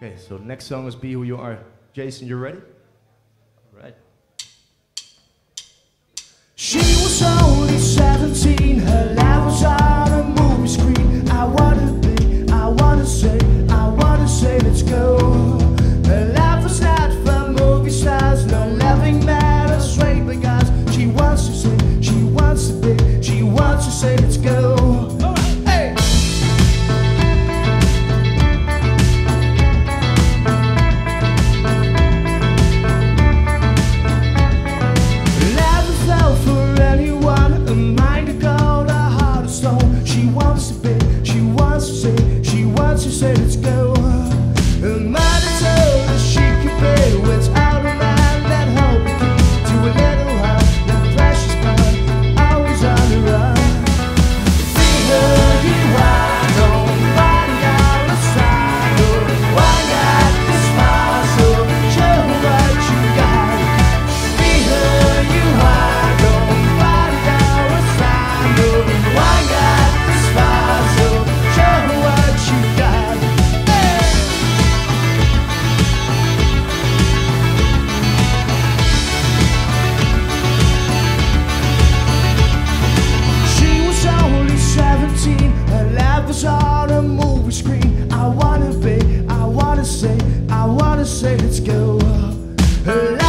Okay, so next song is Be Who You Are. Jason, you ready? All right. say let's go. Life